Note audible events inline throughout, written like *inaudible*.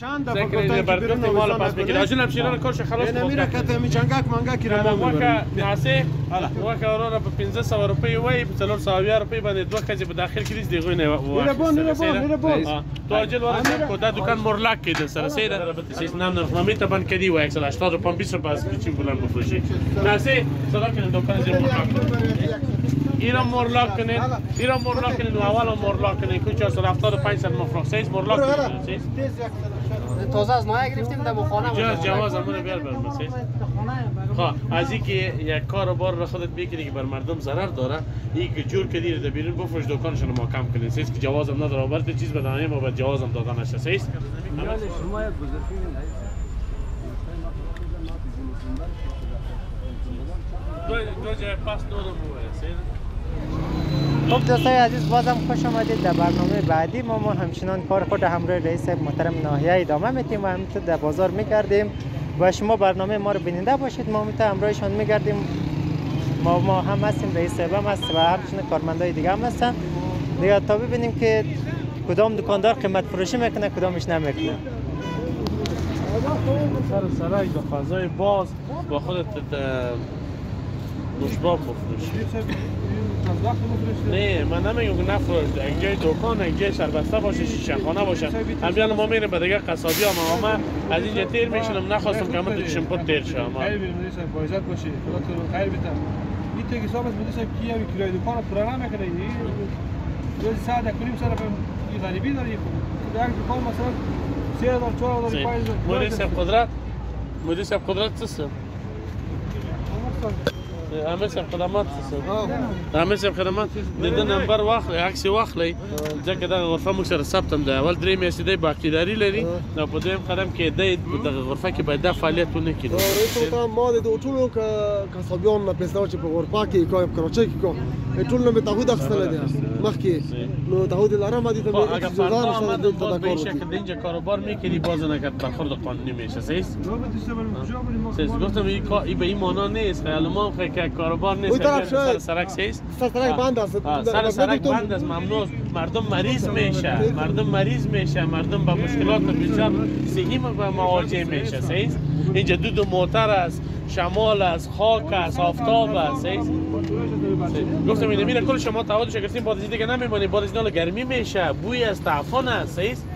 چند دفعه گفتن که بیرون مال پس بگیر. اجل همشیران کارش خلاص اینه میره کنه کته می چنگک منگک را ما ما وکه ناسه. وکه اورا په 1500 روپۍ وای په 400 روپۍ باندې دوه کځې په داخل کې دي غوینه میره بون میره بون میره بون تو اجل ورته کو دا دکان مرلاک کې د سره سیده سیس نام نه فهمي ته باندې کدی وای 180 روپۍ 20 روپۍ از چی بولن بفروشی ناسه صدا کنه دکان زیر مرلاک ایران مرلاک کنه ایران مرلاک کنه نو اول مرلاک کنه کو 475 سر مفروش سیس مرلاک کنه سیس تازه از نایه گرفتیم در خانه جواز جواز همون بیار بر خب از اینکه یک کار بار را خودت بکنی که بر مردم ضرر داره این که جور کدی رو بیرون بفروش دکانشون ما کم کنی. سیس که جوازم نداره برد چیز بدانه ما به جوازم دادن نشه سیس دو دو جای پاس دو رو سیس خب دوستای عزیز بازم خوش آمدید در برنامه بعدی. ما ما همچنان کار خود همراه رئیس محترم ناحیه ادامه میتیم و همینطور در بازار میگردیم و شما برنامه ما رو بیننده باشید. ما همینطور همراهشان میگردیم. ما ما هم هستیم رئیس هم هست و همچنین کارمندای دیگه هم هستن. دیگه تا ببینیم که کدام دکاندار قیمت فروشی می‌کنه کدامش نمی‌کنه. سر سرک به فضای باز با خودت نوشباب بفروشی. نه من نمیگم که نفروش جای دکان جای سربسته باشه شیشه خانه باشه همین ما میریم به دیگه قصابی هم ما از اینجا تیر میشنم نخواستم که همه تو چشم پت تیر شم خیلی بیرون صاحب با عزت باشی. خدا تو خیر بیتم این تو حساب است مدیر صاحب کی هم کرایه دکان رو پورا نمی‌کنه این؟ روز ساعت کنیم سر این غریبی داره یک دکان مثلا 3000 4000 5000 مدیر صاحب قدرت؟ صاحب قدرت چیست؟ صاحب خدمات صاحب خدمات د د نمبر واخلې عکس یې واخلې ځکه دا غرفه موږ سره ثبت هم ده اول درې میاشتې دی باقیداري لري نو په دویم قدم کې دی دغه غرفه کې باید دا فعالیت ونه کړي ته ما د ټولو کسابیان نه پېښنو چې په غرفه کې کوم کراچۍ کې کوم ټول نه تعهد اخیستل دي مخکې نو تعهد لرم دي ته خب اگر فردا آمد باز به این شکل اینجا کاروبار می‌کنی باز نکرد برخورد قانونی میشه ما سیست گفتم این کار این به این مانا نیست خیال ما خیلی که کاروبار نیست اون طرف سر. سرک سیست سر سرک بند است. سر سرک بند است ممنوع. مردم مریض میشه مردم مریض میشه مردم با مشکلات بسیار صحی مواجه میشه. سیست اینجا دو دو موتر است شمال است خاک است آفتاب است. گفتم اینه میره کل شما بعد از این دیگه نمیمونی. از این گرمی میشه بوی است تعفن است سیست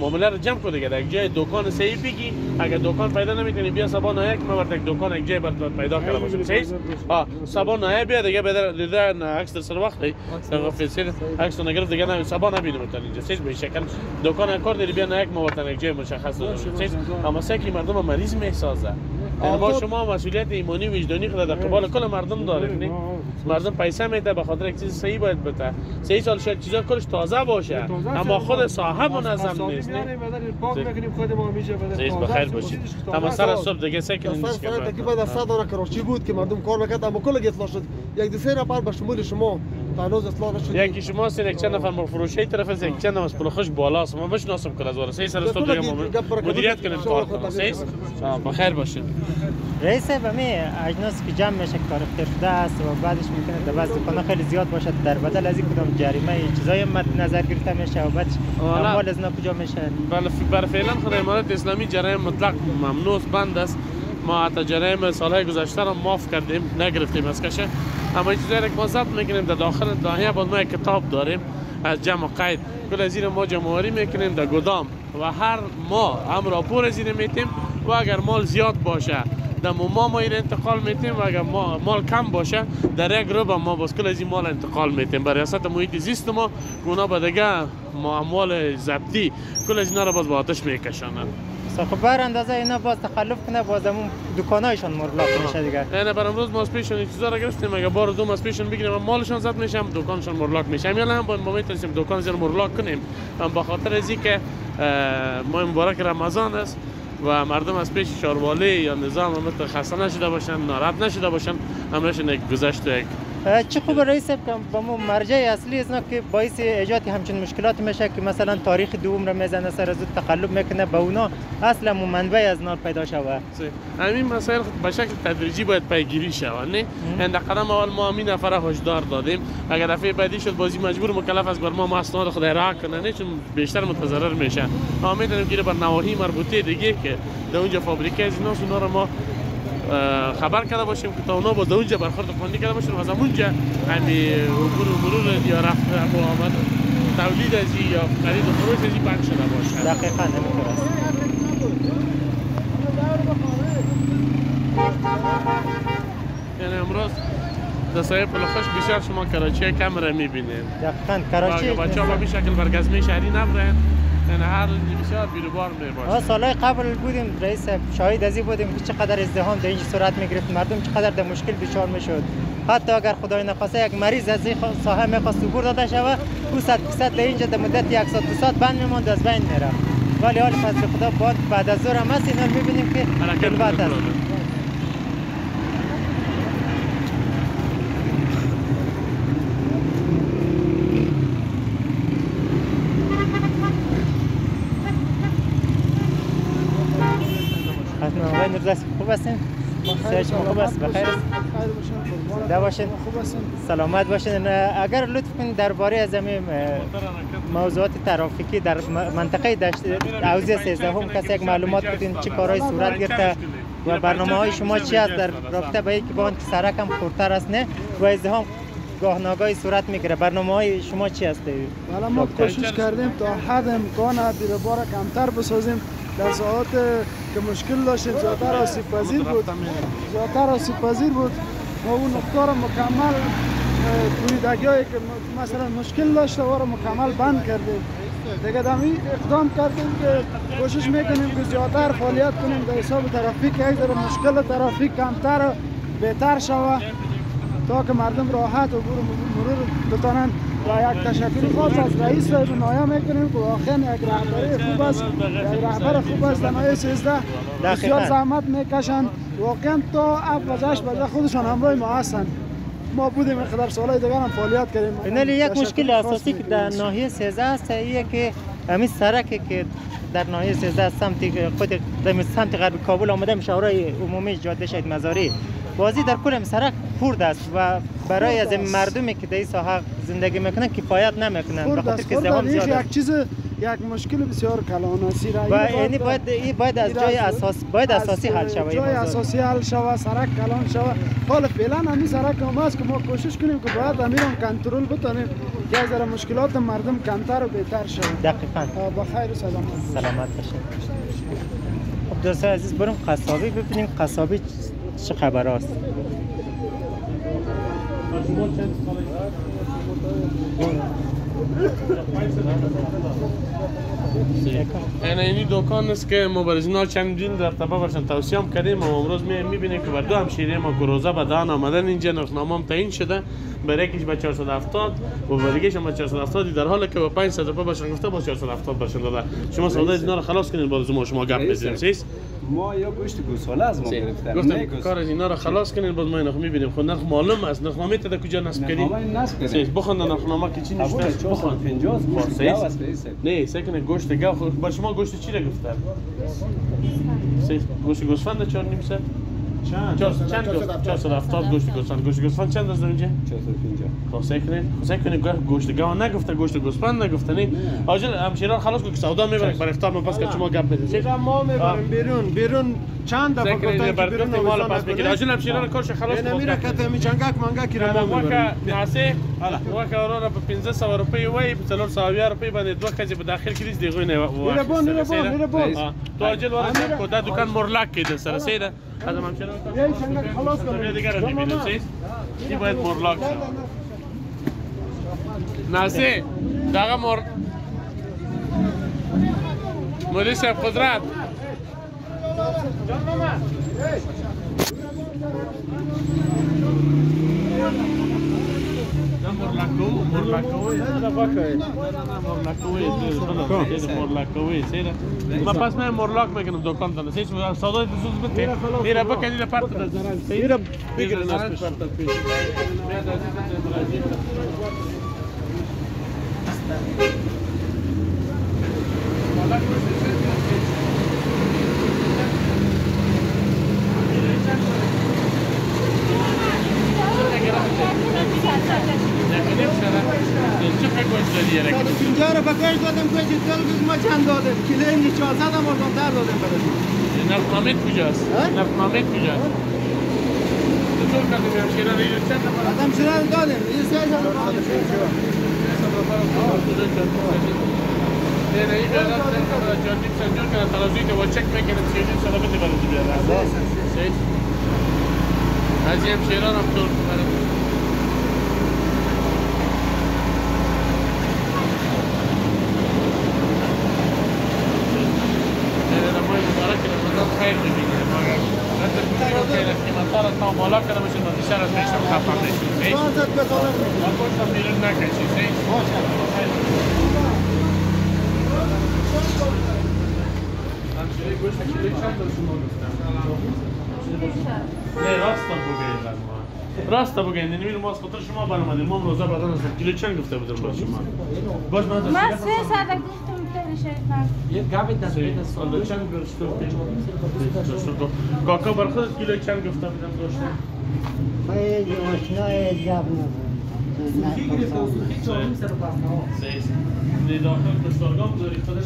معامله رو جمع کنه دیگه یک جای دکان صحیح بگی. اگر دکان پیدا نمی‌کنی بیا سبا نایک ما برات یک دکان یک جای برات پیدا کرده باشیم صحیح؟ ها سبا نایک بیا دیگه بدر دیده نه عکس در سر وقت. دی در فیسیر عکس رو نگرفت دیگه نه سبا نبینیم تا اینجا. صحیح؟ به شکل. دکان کار داری بیا نایک ما برات یک جای مشخص صحیح؟ اما سکی مردم مریض می‌سازه. یعنی ما شما مسئولیت ایمانی وجدانی خود در قبال کل مردم داریم نه مردم پیسه میده به خاطر یک چیز صحیح باید بده. سه سال شاید چیزا کلش تازه باشه. اما خود صاحب منظم نیست نه؟ پاک می‌کنیم خود ما میشه بخیر باشید اما سر صبح دیگه سر نیست که بعد از 100 دانه کراچی بود که مردم کار می‌کرد اما کل اصلاح شد یک دو سه نفر به شمول شما هنوز اصلاح یکی شما سر یک چند نفر مفروشه طرف از یک چند از پول خوش بالاست ما مشناسم کل از واسه سر ما مدیریت کنیم. کار کنیم. سیست بخیر باشید رئیس همی اجناس که جمع میشه کار اختیار شده است و بعدش می‌تونه در بعض دکان‌ها خیلی زیاد باشه در بدل از این کدام جریمه چیزایی هم مد نظر گرفته میشه و بعدش حالا- اموال از کجا میشه؟ بله بر فعلا خود امارت اسلامی جرایم مطلق ممنوع است، بند است. ما حتی جرایم سالهای گذشته را معاف کردیم نگرفتیم از کشه. اما این چیزایی که ما ضبط می‌کنیم در داخل داهیه بود ما کتاب داریم از جمع قید. کل از این ما جمعوری می‌کنیم در گدام. و هر ماه هم راپور از این میتیم و اگر مال زیاد باشه در ما ما این انتقال میتیم و اگر ما مال کم باشه در یک روبه ما باز کل از این مال انتقال میتیم. برای ریاست محیط زیست ما اونا به دیگه ما اموال ضبطی کل از اینا را باز با آتش میکشانند. خب بر اندازه اینا باز تخلف کنه باز دکانایشان مرلاق میشه دیگه. یعنی بر امروز ما از پیشون این چیزا را گرفتیم. اگه بار دوم از پیشون بگیریم مالشان زد میشه هم دکانشان مرلاک میشه. هم هم ما می‌تونستیم دکان زیر مرلاک کنیم. هم با خاطر از اه، ما مبارک رمضان است و مردم از پیش شاروالی یا نظام هم خسته نشده باشن ناراحت نشده باشن هم نشن یک گذشت و یک چه خوب رئیس با مو مرجع اصلی از که باعث ایجاد همچین مشکلات میشه که مثلا تاریخ دوم رو می‌زنه سر از تقلب می‌کنه به اونا اصلا منبع از نار پیدا شوه. همین مسائل به شکل تدریجی باید پیگیری شود نه؟ هند قدم اول ما همین نفر هشدار دادیم. اگر دفعه بعدی شد بازی مجبور مکلف از بر ما مستند خود را کنه نه؟ چون بیشتر متضرر میشن ما می‌دونیم که بر نواحی مربوطه دیگه که در اونجا فابریکه از اینا ما خبر کرده باشیم که تا اونا با در اونجا برخورد قانونی کرده باشیم. و از اونجا همین عبور و مرور یا رفت و آمد تولید از یا خرید و فروش از این بند شده باشه. دقیقا یعنی امروز در سایه پلخوش بسیار شما کراچی کم را می‌بینید. دقیقا کراچی بچه ها به شکل برگزمه شهری نبرن؟ یعنی هر روز بسیار بیروبار ما می‌باشه سالهای قبل بودیم رئیس شاهد ازی بودیم که چقدر ازدهام در اینجا صورت می‌گرفت. مردم چقدر در مشکل دچار می‌شد. حتی اگر خدای نخواسته یک مریض از این ساحه می‌خواست عبور داده شود او صد فیصد در اینجا در مدت یک ساعت دو ساعت بند میماند از بین میره ولی حال فضل خدا بعد از ظهر هم هست اینا می‌بینیم که خلوت است می‌کنه. حتما آقای صحت شما خوب است بخیر. است زنده باشین. سلامت باشین. اگر لطف کنید درباره از همین موضوعات ترافیکی در منطقه دشت حوزه 13 هم کسی یک معلومات بدین چه کارهای صورت گرفته و برنامه های شما چی است در رابطه به اینکه با آن سرک هم خورتر است نه؟ و ازدهام گاه ناگاهی صورت می‌گیره. برنامه های شما چی است حالا ما کوشش کردیم تا حد امکان بیروبار کمتر بسازیم. در ساعات که مشکل داشتیم زیادتر آسیب پذیر بود. زیادتر آسیب پذیر بود. ما اون نقطه مکمل پویدگی هایی که مثلا مشکل داشته و رو مکمل بند کردیم. دیگه دمی اقدام کردیم که کوشش می‌کنیم که زیادتر فعالیت کنیم در حساب ترافیک. یک ذره مشکل ترافیک کمتر بهتر شوه. تا که مردم راحت و برو مرور بتانن. و یک تشکر خاص از رئیس صاحب نایا می‌کنیم که واقعا یک رهبری خوب است. یک رهبر خوب است. در نایه 13 بسیار. زحمت می‌کشند. واقعا تا اف و بجه خودشان همراه ما هستند. ما بودیم اینقدر سالهای دیگر هم فعالیت کردیم. اینالی یک مشکل اساسی که. در ناحیه 13 است ایه که همین سرکی که در ناحیه 13 سمت خود سمت غرب کابل آمده شورای عمومی جاده شهید مزاری بازی در کل سرک خورد است و برای از مردمی که در این ساحه زندگی می‌کنن کفایت نمی‌کنن به خاطر است. که ازدحام است. زیاد یک است چیز یک مشکل بسیار کلانسی را و یعنی باید این باید از جای اساس باید اساسی حل شود. جای. اساسی حل شود سرک کلان شود. حالا فعلا همین سرک هم است که ما کوشش کنیم که باید همین هم کنترل بتانیم که از مشکلات مردم کمتر و بهتر شود. دقیقاً. بخیر و سلامت سلامت باشین خب دوستان عزیز بریم قصابی ببینیم. قصابی چه خبر است اینی دکان است که ما برای اینا چندین مرتبه برشان توصیه هم کردیم و امروز می می‌بینیم که بر دو همشیره ما که روزه به دهان آمدن اینجا نرخنامه هم تعیین شده برای یکیش به 470 و برای دیگهش هم به 470 در حالی که با 500 روپیه برشان گفته با 470 برشان داده شما سودا از اینا رو خلاص کنید باز ما شما گپ بزنیم سیس ما یا گوشت گوساله از ما گرفتن گفتم کار از اینا رو خلاص کنید باز ما اینا می‌بینیم. خود نرخ معلوم است. نرخنامه تا کجا نصب کردی؟ نامه نصب کنیم بخوند نرخنامه که چی نوشته است بخوند 450 خب، گوشت سیس. گاو است نه سکن گوشت گاو. خود بر شما گوشت چی را گفتن؟ گوشت گوسفند چهار نیم سر چند چهار چند گفت 470 گوشت گوسفند گوشت گوسفند چند از اینجا 450 خب سکن سکن گوشت گاو نگفته گوشت گوسفند نگفته نه آجل همشیران خلاص که سودا می‌برن بر افطار من پس که شما گپ بزنید دیگه ما می‌بریم بیرون بیرون چند دفعه گفتن که بیرون حالا نویسان پس بگیر. آجل همشیران کارش خلاص کن میره که می چنگک منگک را ما می‌بریم ناسه وکه اورا په 1500 روپۍ وای په 400 روپۍ باندې دوه کځې په داخل کې دي نه میره بون میره بون میره بون تو اجل ورته کو دا دکان مورلاک کې د سره سیده از ما چلو یه چنگک خلاص کنیم دیگه را می‌بینیم سیس کی باید مورلاک شد ناسه دغه مور مولوی صاحب قدرت مرلکو مرلکو نه نه مرلکوی مرلکوی سیره ما پس من مرلاک میکنم دکان تانه سیچ سودا دزوز بته میره بکنی را پرت در زران میره بگیرن از پیش اینجا بکش دادم که دل ما چند دادم کیلو این 400 هم آردم در دادم برای نفنامت کجاست؟ نفنامت کجاست؟ چطور کردیم همشیره رو چند نفر آدم شده رو دادم این سه هزار نه نه این بیادر جانیم سنجور کنه ترازوی که با چک می‌کنه سی و سالا بده برای بیادر سیش از این همشیره هم طور کنه خیر ببینید قیمتا را تا بالا کرده باشید و بیشتر از میشم خفم نشید دادت بزارم و گوشتم بیرون نکشید. همچنین گوشت کیلوی گفتم ما راست بگید نمیرم ما از خاطر شما برآمدیم ما روزا بدن هستم کیلو چند گفته بودم با شما باش من من سه ساعت گفتم خیلی شیخ سال چند گفته کاکا بر خودت کیلو چند گفته بودم داشتم خیلی آشنای جب سیز نه داخل بستارگاه داری خودش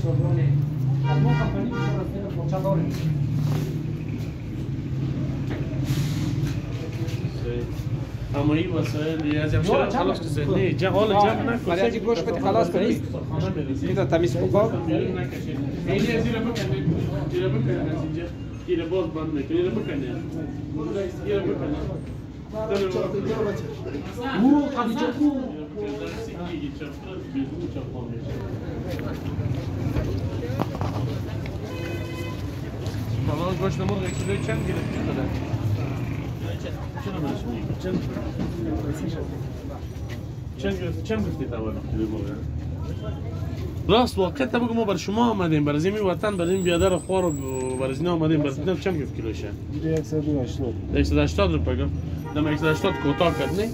اما این وسایل از جمشید خلاص کسی نه جا حال جمع نکن ولی از این گوش بده خلاص کنید این تمیز بکن اینی از اینو بکنه اینو بکنه از اینجا اینو باز بند می‌کنه اینو بکنه اینو بکنه او خدیجه کو Tamam, goşta mı? Kilo çem gerek kadar. چند چند چند گفتی راست واقعا تا بگو ما بر شما آمدیم بر زمین وطن بر این بیادر خوار و بر از اینا آمدیم بر دیدم چند گفت کیلوشه 180 180 روپیه گفت دم 180 کوتاه کرد نه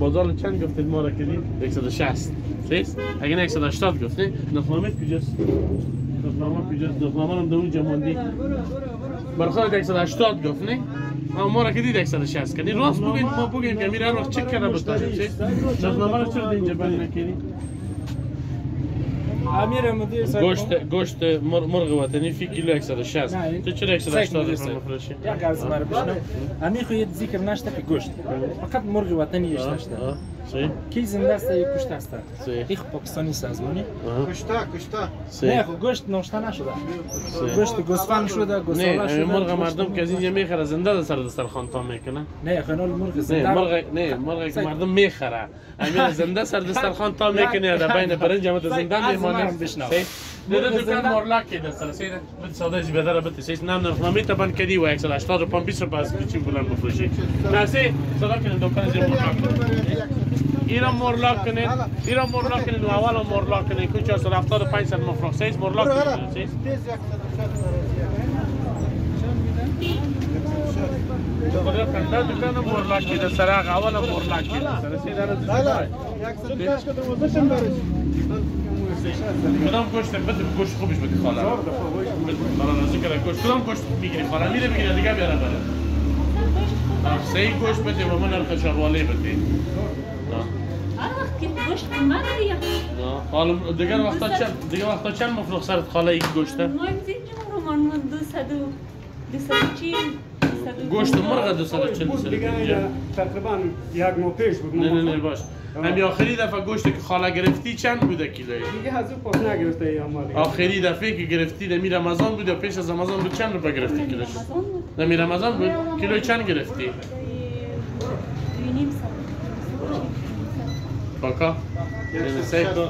بازار چند گفتید ما را کردید 160 سیست اگه 180 گفت نه نفهمید کجاست نفهمید کجاست نفهمید هم دو جماندی بر خود 180 گفت نه اما ما را که دید 160 کنی راست بگید ما بگیم که میره وقت چک کرده بتاشیم چی؟ نفهمه را چرا اینجا بند نکنی؟ امیر مدیر صاحب گوشت گوشت مر- مرغ وطنی فی کیلو 160 تو چرا 180 میفروشی؟ یک عرض بر بشنو امیر خو یه ذکر نشته که گوشت فقط مرغ وطنی یش نشته کی زنده است یا کشته است صحیح این پاکستانی سازمانی کشتا کشتا نه خو گوشت نوشته نشده صحیح. گوشت گوسفند شده گوساله نه شده مرغ مردم که از اینجا می‌خره زنده در سر دسترخوان تا می‌کنه نه خو نول مرغ نه زنده مرغ نه مرغ که مردم می‌خره امیر زنده سر دسترخوان تا می‌کنه در بین برنج هم زنده من بشنو. ده دکان مورلاک کې د سره سیده بل سودا چې بدره بت سیس نام نرخنامه ته بند کړي و 180 روپام 20 روپا اس کې بلند بفروشي ناسه سودا کې دکان زیر مورلاک ایران مورلاک کنه ایران مورلاک کنه نو اول مورلاک کنه کوچ 175 سر مفروخ سیس مورلاک سیس خدا کنده دکان مورلاک کې د سره اول مورلاک کې سره سیده نه 150 کډر وزشن برس کدام گوشت بده گوشت خوبش بده خاله. برای نزدیک کرده گوشت کدام گوشت می‌گیری خاله؟ میره بگیره دیگه بیاره بره سه گوشت بده و من نرخ شغواله بده. هر وقت که گوشت قیمت دیگه حالا دیگر وقتا چند دیگر وقتا چند مفروخ سرت خاله یک گوشته ما اینجا رو من دو صد و دو صد و چیل دو صد و گوشت مرغ 240 دیگه تقریبا یک ماه پیش بود نه نه نه باش. همی آخری دفعه گوشت که خاله گرفتی چند بوده کیلویی؟ دیگه از اون پاس نگرفته ای اما دیگه آخری دفعه که گرفتی دمی رمضان بود یا پیش از رمضان بود چند روپه گرفتی کیلوش؟ رمضان بود. دمی رمضان بود؟ کیلو چند گرفتی؟ دوی نیم صد کاکا یعنی سیکو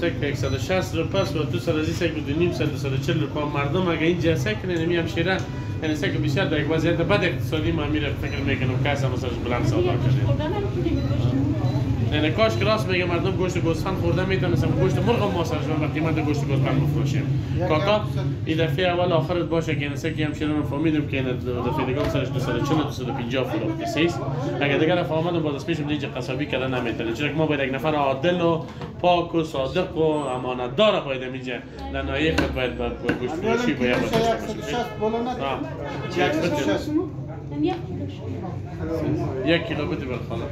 سیک 160 روپیه است و تو سر ازی سیک دو نیم صد صد چل روپیه مردم اگه اینجا سیک کنه نمی هم شیره. یعنی سیک بسیار در یک وضعیت بد اقتصادی ما میره فکر می‌کنم که اصلا مثلا بلند سودا کنه. یعنی کاش که راست میگه مردم گوشت گوسفند خورده می‌تونستم گوشت مرغ هم ما سرشون با قیمت گوشت گوسفند بفروشیم. کاکا این دفعه اول آخرت باشه که نسه که همشیران رو فهمیدیم که این دفعه دیگه هم سرش 240 250 فروختی سیست اگر دیگه دفعه آمدم باز از پیشم دیگه قصابی کردن نمی‌تونه. چرا که ما باید یک نفر عادل و پاک و صادق و امانت دار باید اینجا در نهایه خود باید با گوشت فروشی باید آه. یک کیلو بده بر خاله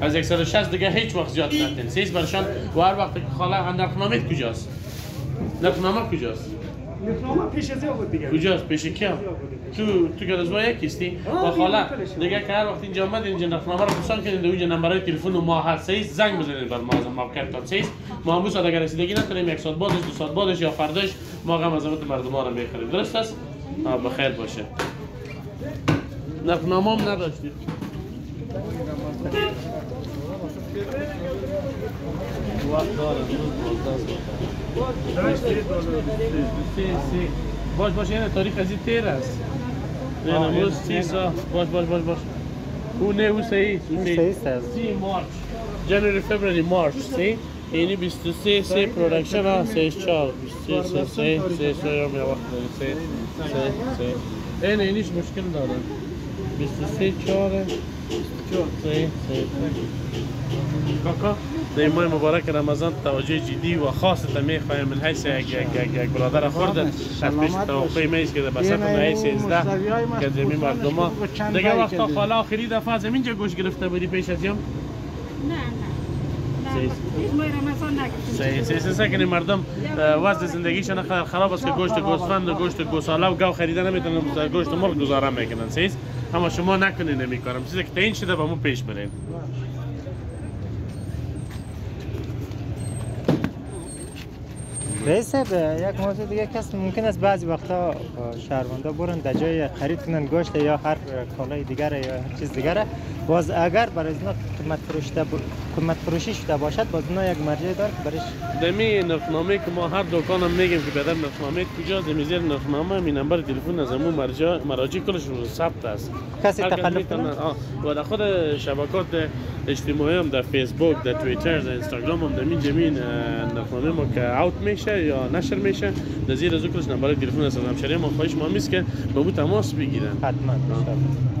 از 160 دیگه هیچ وقت زیاد نتین سیز برشان و هر وقت که خاله نرخنامه کجاست؟ نرخنامه کجاست؟ نفرما پیش از بود دیگه. کجاست؟ پیش کیم تو تو گرزوا یکیستی؟ با خاله. دیگه که هر وقت اینجا آمد اینجا نرخنامه رو پسان کنید و اینجا نمبرای تلفن ما هست سیز زنگ بزنید بر ما از ما کرد سیز. ما همون ساعت اگر رسیدگی نکنیم یک ساعت بعدش دو ساعت بعدش یا فرداش ما غم عظمت مردم ها رو می‌خریم. درست است؟ بخیر باشه. نرخنامه هم نداشتید وقت داره باش باش یعنی تاریخ از این تیر است نه امروز سی سا باش باش باش باش او نه او صحیح او است. سی مارچ جنوری فبروری مارچ سی یعنی 23 سه پرودکشن ها سه چهار 23 سه سه سه سه یا می وقت داری سه سه سه این اینیش مشکل داره 23 چهار سه سه کاکا در ماه مبارک رمضان توجه جدی و خاص می خواهیم من حیث یک برادر خورده. از پیش توقعی میست که به سر کنه حیث 13 که زمین مردم ها. دیگه وقتا خاله آخری دفعه از اینجا گوش گرفته بودی پیش از یم نه نه. صحیح. رمضان نگفتیم صحیح کنی مردم وضع زندگیشان خراب است که گوشت گوسفند و گوشت گوساله و گاو خریده نمی‌تونن گوشت مرغ گزاره می‌کنن صحیح اما شما نکنین نمیکارم. چیزی که تعیین شده با مو پیش برین. رئیس یک موضوع دیگه است ممکن است بعضی وقتا شهروندا برن در جای خرید کنن گوشت یا هر کالای دیگر یا هر چیز دیگر باز اگر برای اینا قیمت فروشته ب... قیمت فروشی شده باشد باز اینا یک مرجع دار که برش دمی نرخنامه که ما هر دکان هم میگیم که بدر نرخنامه کجا دمی زیر نرخنامه می نمبر تلفن از امون مرجع مراجع کلشون ثبت است. کسی کس تخلف کنه. و در خود شبکات اجتماعی هم در فیسبوک در توییتر در اینستاگرام هم در این جمین نرخنامه ما که اوت میشه. یا نشر میشه در زیر کلش نمبر تلفن است از همشهری ما خواهش ما میست که با مو تماس بگیرن حتما انشاءالله.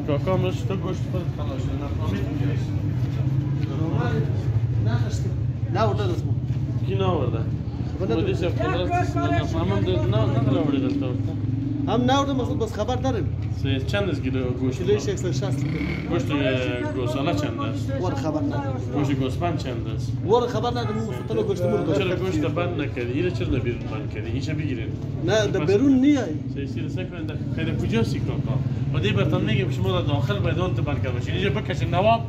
کاکا امروز تو گوشت خودت خلاص کجاست؟ نه ورده دست مو کی ناورده؟ مدیر صاحب قدرت نرخنامه هم ده- نه نه راوړی دلته هم نه ورده مقصود بس خبر داریم چند از کیلو گوشت کیلویش 160 گوشت گوساله چند است ور خبر نداریم گوشت گوسفند چند است ور خبر نداریم مو فتلو گوشت مرغ چرا گوشت بند نکردی اینو چرا بیرون بند کردی ایشو بگیرین نه در بیرون نیای سه سیر سه کنید خیلی کجاست کاکا و دی برتان میگم شما در داخل باید اون بند باشین اینجا بکشین نواب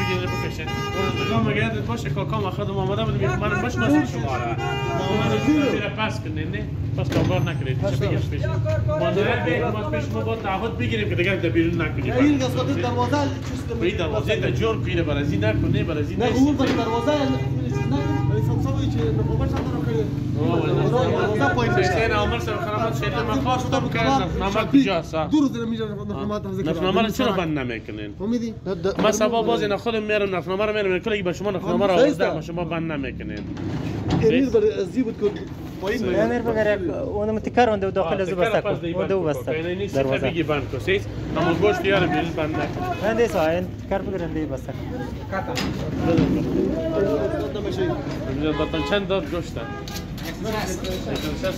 بگیرین بکشین دیگه مگه یادت باشه کاکا ما خودم آمده بودیم من بشناسم شما را زیر پس کنین نه پس کار نکنید چه بگیرش به ما با تعهد بگیریم که دیگه بیرون نکنید این قسمت دروازه چیز به دروازه تا جور کنید برازی نکنه برازی نه اون دروازه نه ولی سمسوی چه رو کنید حسین عمر صاحب خدمت شده من خواستم که نفنامه کجاست ها؟ دو روز نمیشه نخوبر هم ذکر نفنامه رو چرا بند نمی‌کنین؟ فهمیدی من سبا باز اینا خودم میارم نفنامه رو میارم کلی به شما نفنامه رو آورده ما شما بند نمی‌کنین امیر بر ازی بود که پایین امیر بگر اونم تکر اونده و داخل از بسته کن اونده و بسته دروازه بگی بند کو سیس اما گوشت یارم بیرون بند نکن من دیسا این تکر بگرن دی بسته بطن چند داد گوشت چه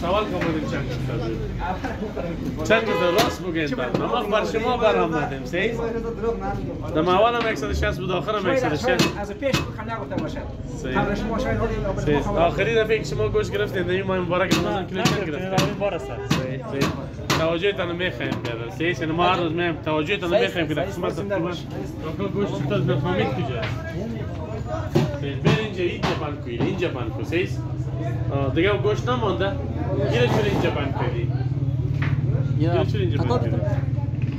سوال کنم چند چند راست بگین تا ما بر شما برآمدیم سیس دم اول هم 160 بود آخر هم 160 از پیش خنده گفته باشد. قبل شما شاید حالی آخری دفعه که شما گوشت گرفتین این ماه مبارک رمضان کلی چند گرفتین صحیح. توجهتان می‌خوایم سیس یعنی ما هر روز میایم توجهتان می‌خوایم که در قسمت گوشت تو بفهمید کجا بر اینجا اینجا بند اینجا بند آه، دیگه گوشت نمانده. اینو چرا اینجا بند کردی اینو چرا اینجا بند کردی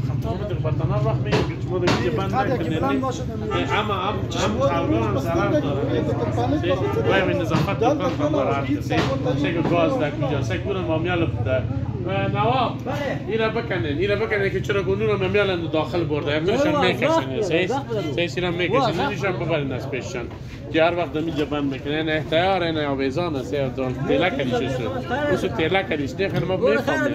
خطا بودی برتنا وقت میگم که شما در اینجا بند نکنید اما ام ام خلقان هم ضرر داره. باید نظافت دکان کن برای هر کسی. که گاز در کجا سه کورن ما نواب. اینا بکنن اینا بکنن که چرا گونو رو میالن داخل برده. یکشون می‌کشن. سیس سیس اینا می‌کشن. نشون ببرن از پیششان. که هر وقت اینجا بند می‌کنن احتیار اینا آویزان است یا دون تیلا کریش است. اوسو تیلا کریش. نه خیلی ما می‌فهمیم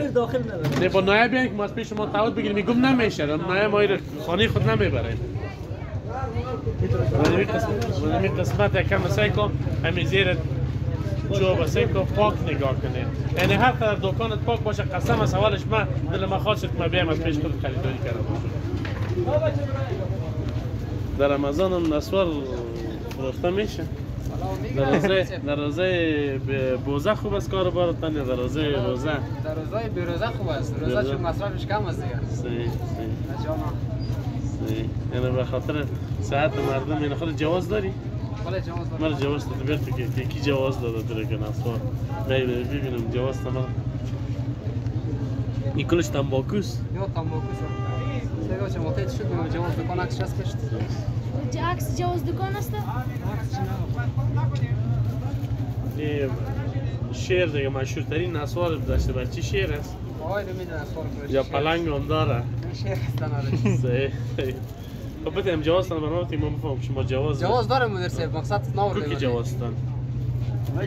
نه. با نایب بیان که ما از پیش ما تعهد بگیریم. میگم نمیشه. نایب ما خانه خود نمی‌بره قسمت ونمی قسمت یکم سعی کن. همین زیر جو بسه که پاک نگاه کنه یعنی هر قدر دکانت پاک باشه قسم از اولش من دل ما خواست ما بیام از پیش خود خریداری کردم. در رمضان هم نسوار فروخته میشه. در روزه در روزه بوزه خوب است کار بارتن یا در روزه روزه در روزای بیروزه خوب است. روزه. چون مصرفش کم است دیگه. سی سی. یعنی به خاطر ساعت مردم این خود جواز داری؟ جواز داره. مرا جواز داده بیار تو که که کی جواز داده تو که نسوار ببینم ببینم جواز تمام این کلش تنباکوست یا تنباکو شد سیگا چه موتیت شد جواز دکان عکس چسب کشت عکس جواز دکان است شعر دیگه مشهورترین نسوار داشته بر چی شعر است؟ آقای اسوار کنش یا پلنگ هم داره شیخ هستن آره خب بده جواز تن برنامه تیم ما بفهم شما جواز جواز داره مدیر صاحب. مقصد کی بود. جواز تن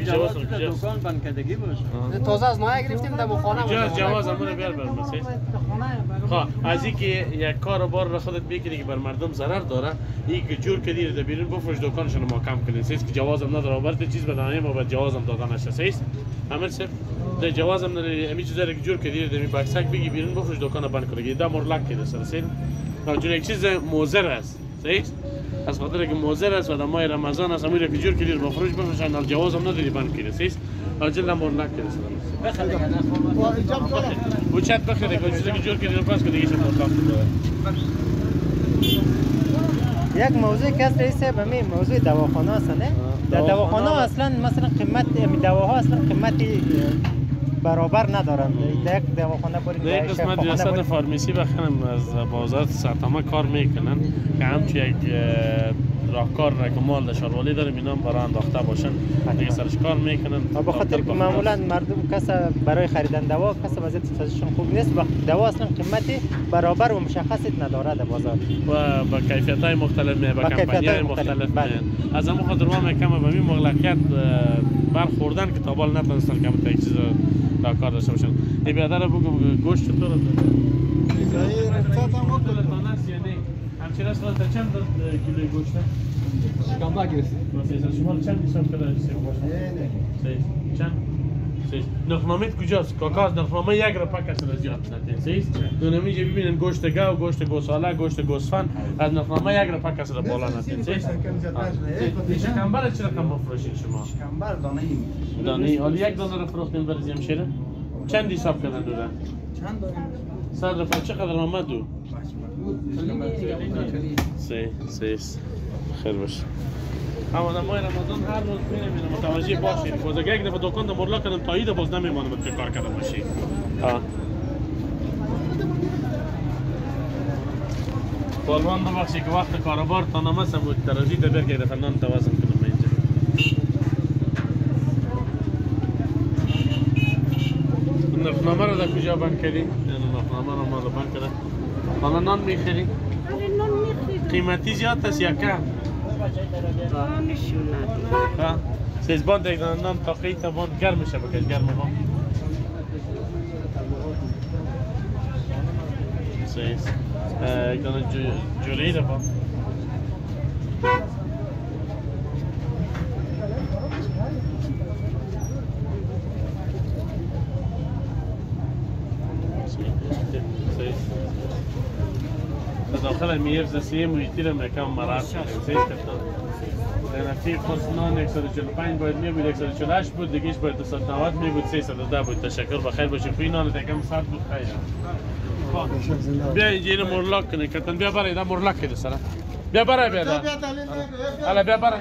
جواز دکان بند کردگی باشه تازه از مایه گرفتیم در خانه جواز جواز همون بیار بر مسیح خب از اینکه یک کار و بار را خودت بکنی که بر مردم ضرر داره این که جور کردی در بیرون بفروش دکانشون ما کم کنین سیست که جوازم نداره آورد چیز بدانه ما بعد جوازم دادن نشه سیست همین سر ده جوازم نداره امی چیزا رو که جور کردی در می بکسک بگی بیرون بفروش دکان بند کنی. ده مرلک کده سر سر چون یک چیز موزر است سیست از خاطر که موزر است و در ماه رمضان است همین رو که رو بفروش بفروشن در جوازم نداری بند کنی سیست اجل مرلک کده سر بوچت بخیره که چیزی که جور کردی پس که دیگه یک موضوع که است رئیس صاحب همین موضوع دواخانه است نه؟ در دواخانه اصلا مثلا قیمت دواها اصلا قیمتی برابر ندارن یک دواخانه در یک قسمت ریاست. فارمیسی بخرم از بازار سرطمه کار می‌کنن که همچی یک راهکار را که مال در شاروالی داریم اینا هم برای انداخته باشن. دیگه سرش کار می‌کنن و به خاطر که معمولا مردم کس برای خریدن دوا کس وضعیت اقتصادیشون خوب نیست و دوا اصلا قیمتی برابر و مشخصی نداره در بازار. و با کیفیت های مختلف می با با کمپانی های مختلف، مختلف بله. می از همون خاطر ما میکم به این مغلقیت برخوردن که تابال نتونستن که همون یک چیز را کار داشته باشن. این بیادر بگو بگو، گوشت چطور است؟ تا چند کیلوی گوشته؟ شکمبه گرفتی شما چند حساب کرده سیز چند سیز نخنامه کجاست کاکا نخنامه یک را پک است زیاد نده سیز دونمی جی ببینن گوشت گاو گوشت گوساله گوشت گوسفند از نخنامه یک را پک است بالا نده سیز شکمبر چه رقم بفروشید شما شکمبر دانه ای دانه حالا یک دانه را فروختین برزی همشیره چند حساب کردن دوره چند دانه صد رفع چقدر آمد دو؟ سی سی خیر باشه. اما ماه رمضان هر روز میرم متوجه باشید باز اگه یک دفعه دکان در مرلا کنم تایید باز نمیمانم. چه کار کرده باشی؟ ها قربان ببخشی که وقت کاروبار تا نمسم بود ترازی در بیار که دفعه نان توازن کجا بند کردی؟ نه ما رو بند کرده حالا نان می‌خری؟ آره نان قیمتی زیاد است یا کم؟ نمی‌شوند سیزبان دیگه نان تا قیت بان گرم میشه بکش گرم ما سیز. یک دانه جوری رو 131 رقم مرد نفتی خرسنان 145 باید می بود 148 بود دیگه باید 290 می بود 310 بود تشکر بخیر باشی خوی نان تکم 100 بود خیر بیا اینجا اینو مرلاک کنه کتن بیا برای دا مرلاک کنه سره بیا برای بیا دا حالا بیا برای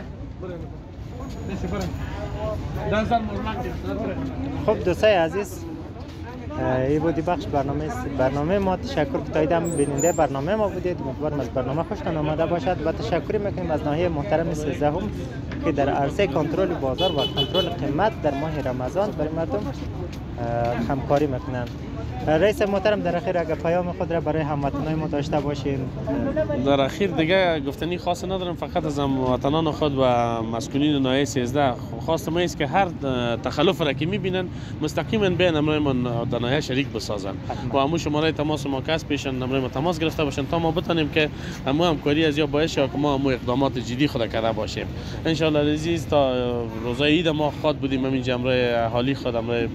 خب دوستای عزیز این بودی بخش برنامه برنامه ما تشکر کتایدم بیننده. برنامه ما بودید. امیدوارم از برنامه خوشتان آمده باشد. و تشکری می‌کنیم از ناحیه محترم 13 هم که در عرصه کنترل بازار و کنترل قیمت در ماه رمضان برای مردم همکاری می‌کنند. رئیس محترم در اخیر اگر پیام خود را برای هموطنان ما داشته باشین. در اخیر دیگه گفتنی خاص ندارم فقط از هموطنان خود و مسکونین ناحیه 13 خواست ما است که هر تخلف را که می‌بینن مستقیما بین امروی ما در ناحیه شریک بسازن. و همون شماره تماس ما کس پیشن امروی ما تماس گرفته باشن تا ما بتانیم که همو همکاری از یا باعث شه که ما همو اقدامات جدی خود کرده باشیم. ان شاء الله تا روزای عید ما خود بودیم همین امروی اهالی خود امروی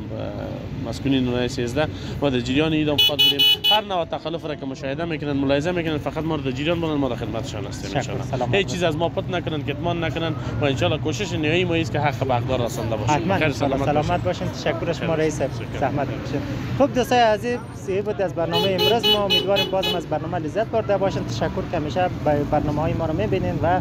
مسکونین ناحیه 13 و در جریان عید هم خود بودیم هر نوع تخلف را که مشاهده می‌کنن ملاحظه می‌کنن فقط ما در جریان بودن ما در خدمتشان هستیم ان هیچ چیز از ما پت نکنن کتمان نکنن و ان کوشش نهایی ما است که حق به حقدار رسانده باشیم حتما خیر سلامت, سلامت باشیم تشکر شما رئیس زحمت بکشید خب دوستای عزیز سی بود از برنامه امروز ما امیدواریم بازم از برنامه لذت برده باشین تشکر که همیشه برنامه های ما رو می‌بینین و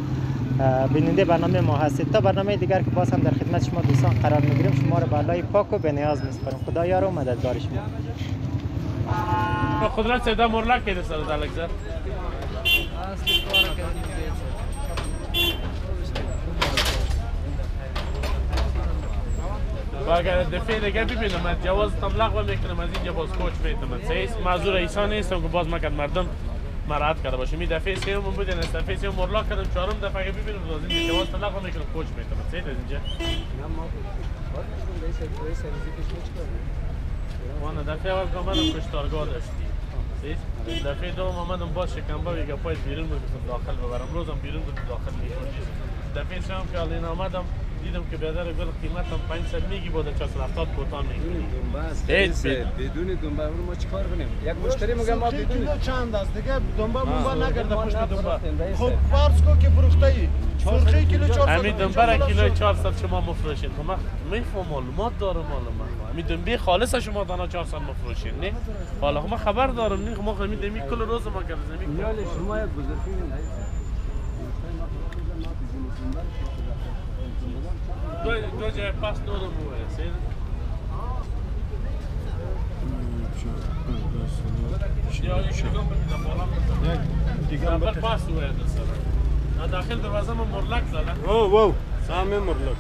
بیننده برنامه ما هستید. تا برنامه دیگر که باز هم در خدمت شما دوستان قرار می‌گیریم شما رو به الله پاک و به نیاز میسپاریم خدا یار و مددگار شما. قدرت سیدا مرلک که سر دلک سر و اگر دفعه دیگه ببینم جواز تملق و می‌کنم از اینجا باز کوچ می‌تونم سیس معذور ایسا نیستم که باز مکن مردم. مراحت کرده باشه. می دفعه سیوم بودین از دفعه سیوم مرلاک کردم چهارم دفعه که ببینم لازم نیست جواز تملق و می‌کنم کوچ می‌تونم سیس از اینجا. وانا دفعه اول که آمدم *coughs* کشتارگاه داشتی. سیس دفعه دوم آمدم باز شکنبه و گپای بیرون می‌گفتم داخل ببرم. روزم بیرون بود داخل می‌کنم دفعه سوم که الان آمدم دیدم که بیادر گل قیمت هم 500 میگی بود 470 کوتاه میگی. هیچ بید بدون دنبه رو ما چیکار کنیم؟ یک مشتری میگه ما بدون چند است؟ دیگه دنبه مونبه نگرده پشت دنبه. خب فرض کن که فروخته ای سرخی کیلو 400 همین دنبر کیلو 400 شما مفروشین. خب من میفهم معلومات دارم مال من. همین دنبه خالص شما دانا 400 مفروشین نه؟ حالا خب من خبر دارم نه؟ خب ما همین دمی کل روز ما کردیم شما یک بزرگی دو دو جای پاس دارم بوده سید یا یک دیگه بگیرم بالا دیگه اول پاس بوده سر داخل دروازه ما مرلک زدن او او سامي مرلوك